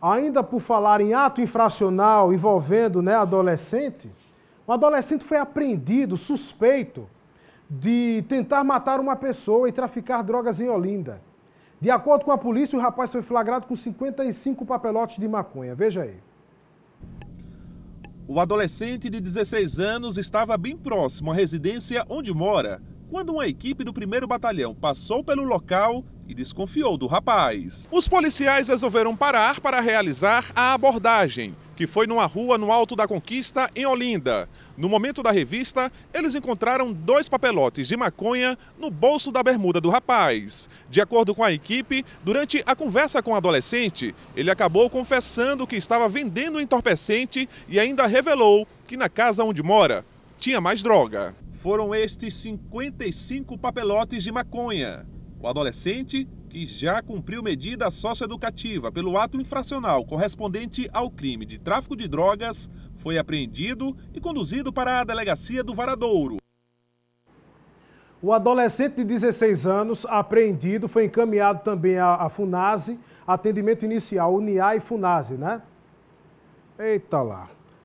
Ainda por falar em ato infracional envolvendo né, adolescente, um adolescente foi apreendido, suspeito, de tentar matar uma pessoa e traficar drogas em Olinda. De acordo com a polícia, o rapaz foi flagrado com 55 papelotes de maconha. Veja aí. O adolescente de 16 anos estava bem próximo à residência onde mora, quando uma equipe do 1 Batalhão passou pelo local e desconfiou do rapaz. Os policiais resolveram parar para realizar a abordagem, que foi numa rua no Alto da Conquista, em Olinda. No momento da revista, eles encontraram dois papelotes de maconha no bolso da bermuda do rapaz. De acordo com a equipe, durante a conversa com o adolescente, ele acabou confessando que estava vendendo entorpecente e ainda revelou que na casa onde mora tinha mais droga. Foram estes 55 papelotes de maconha. O adolescente, que já cumpriu medida socioeducativa pelo ato infracional correspondente ao crime de tráfico de drogas, foi apreendido e conduzido para a delegacia do Varadouro. O adolescente de 16 anos apreendido foi encaminhado também à, FUNASE, atendimento inicial, UNIA e FUNASE, né? Eita lá.